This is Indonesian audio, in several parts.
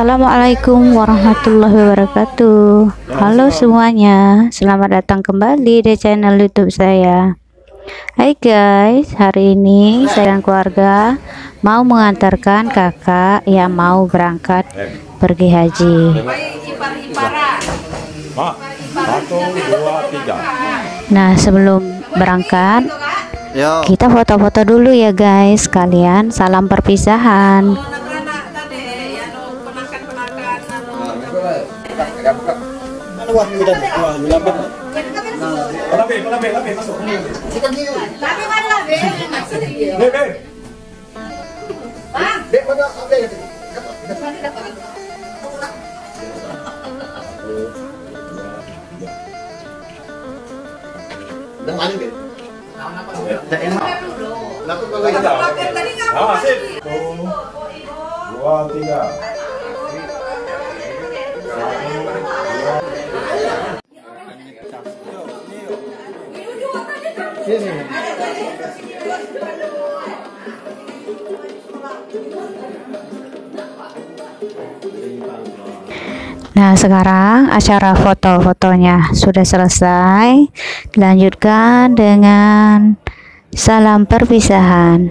Assalamualaikum warahmatullahi wabarakatuh Halo semuanya Selamat datang kembali di channel youtube saya Hai guys Hari ini saya dan keluarga Mau mengantarkan kakak Yang mau berangkat Pergi haji. Nah sebelum berangkat. Kita foto-foto dulu ya guys Kalian salam perpisahan Labi, labi, labi, masuk. Beb, beb. Ah, sip. Satu, Nah sekarang acara foto-fotonya sudah selesai. Dilanjutkan dengan salam perpisahan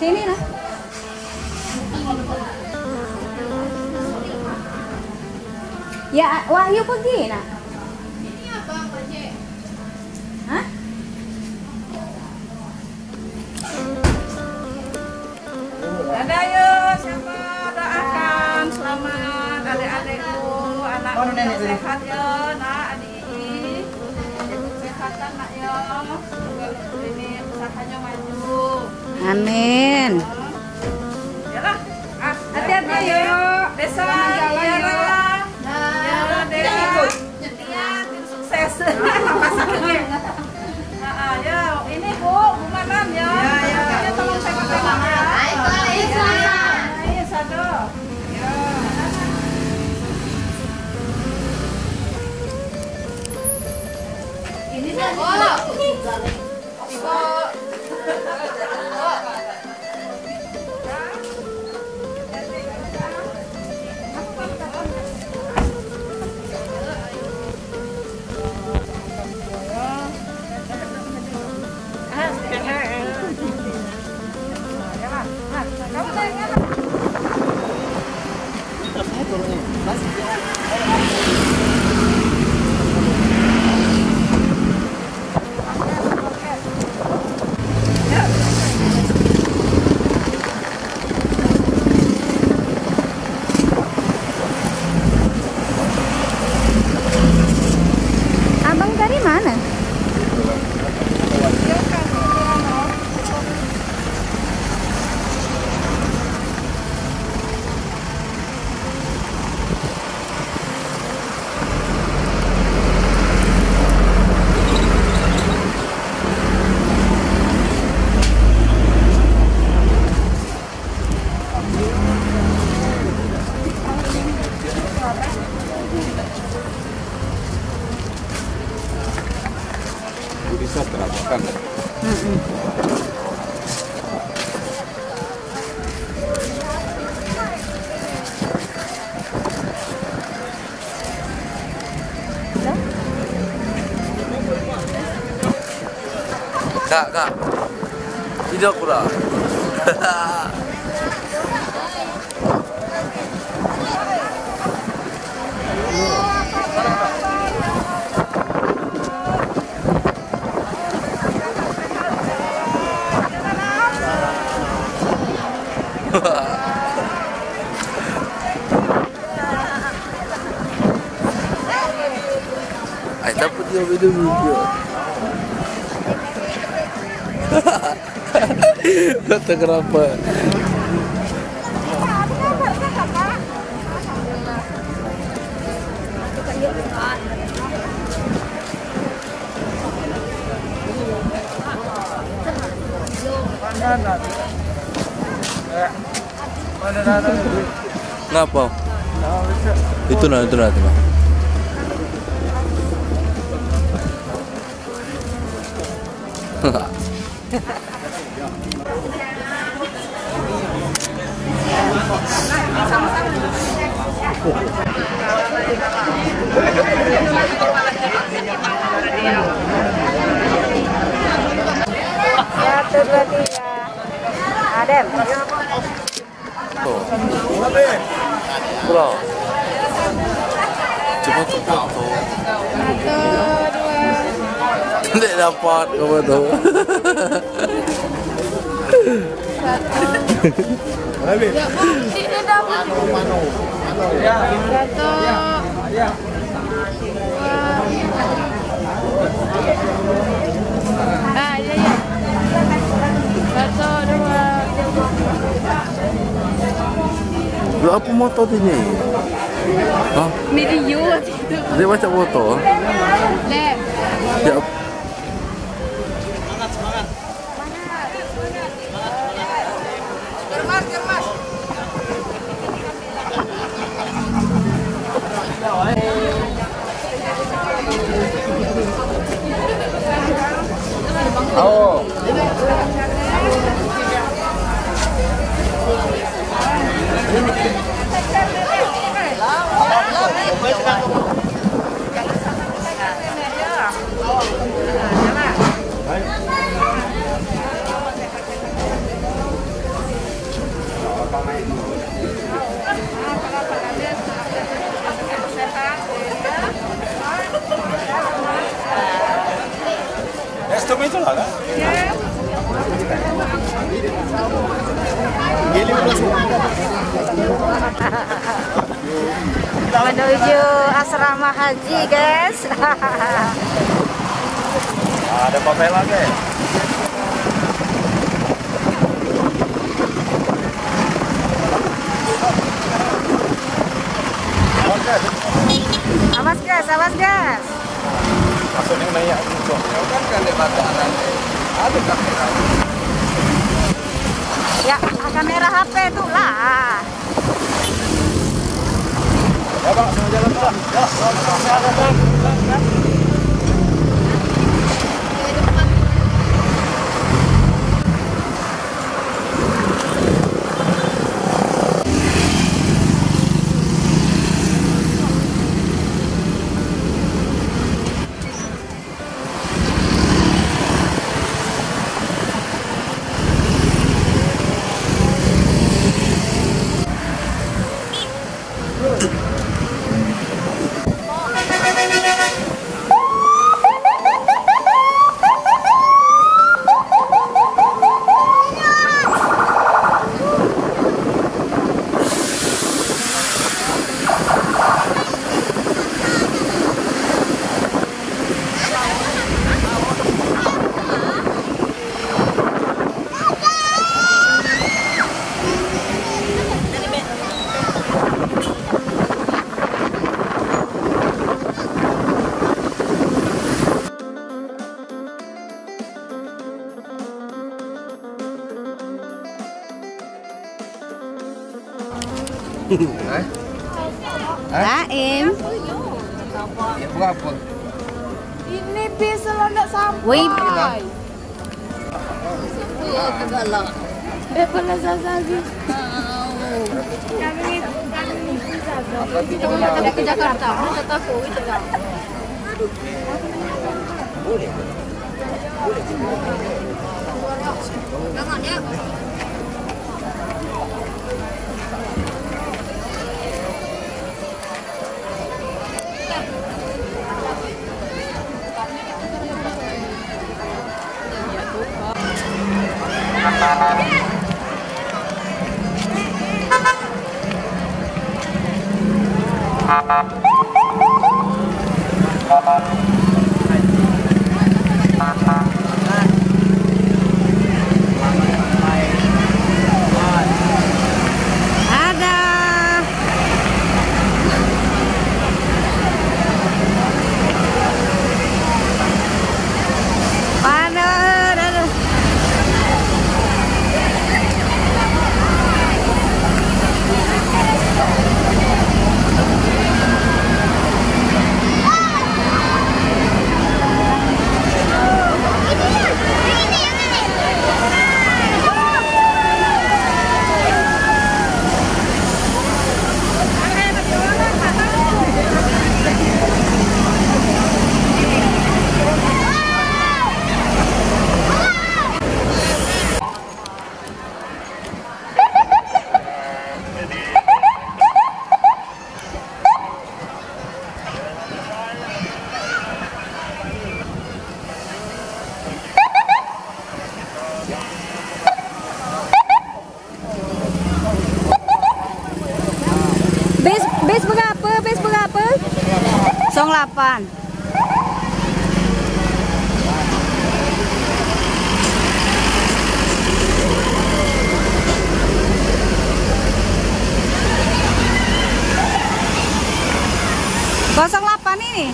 Sini lah. Ya, Wahyu pergi nak. Hah? Ada yo siapa doakan selamat adik-adikku anakku yang sehat yo Amin. Ah, hati-hati yo. Desa Yara Yara desa setia tim sukses Abang 가, 가. 잊었구나. Ai tá podendo ver do vídeo. Kata kenapa? Kenapa? Itu nah, itu nah, itu nah. Satu, dua, tiga. Adem. Tuh. Bro. Coba tuh foto. Tidak dapat kamu tuh. Ini dapat. Satu. Ah, iya, iya. Satu, dua. Lu apa moto ini? Hah? Itu. Dia baca foto? Lep. Ya. Resto itu lah kan? Menuju asrama haji, guys. Ada papel lagi. Oke, Awas, guys, maksudnya nanya itu. Kan kan dia baca Ada kamera. Ya, kamera HP itu lah. Ya semua jalan bang. Ya, Naim. Berapa? Ini bisa lo nggak sampai. Wih, Eh, pernah sasaji. Kita ke Jakarta, mau aku itu Thank you. 08 08 ini?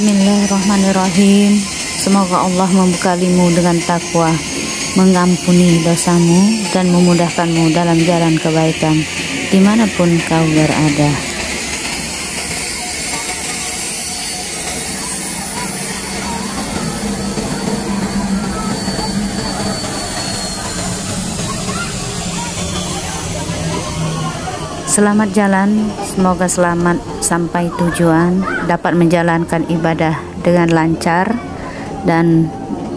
Bismillahirrahmanirrahim. Semoga Allah membekalimu dengan takwa, mengampuni dosamu, dan memudahkanmu dalam jalan kebaikan di mana pun kau berada. Selamat jalan, semoga selamat sampai tujuan, dapat menjalankan ibadah dengan lancar dan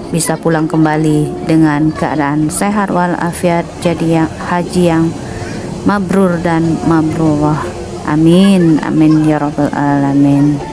bisa pulang kembali dengan keadaan sehat walafiat jadi yang haji yang mabrur dan mabrurah. Amin, amin ya rabbal alamin.